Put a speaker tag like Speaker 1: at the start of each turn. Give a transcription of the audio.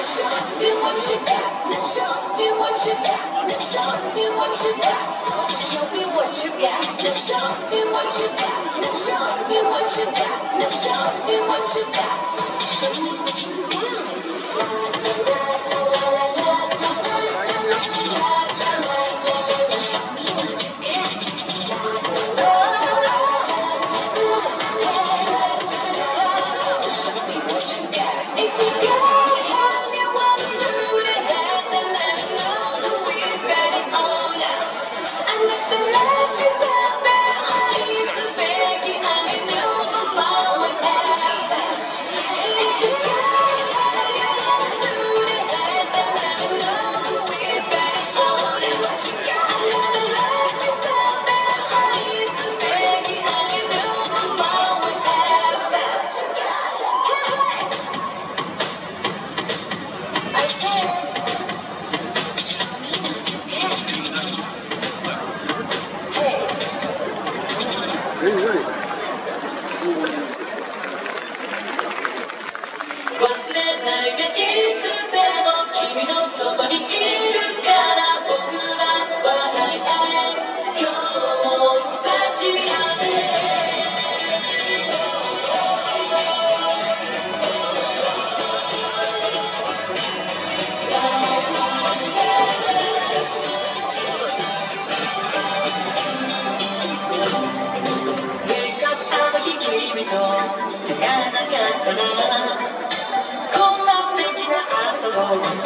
Speaker 1: Let's show me what you got. Let's show me what you got. Let's show me what you got. Show me what you got. Let's show me what you got. Let's show me what you got. Let's show me what you got. Show me. the
Speaker 2: year. Oh.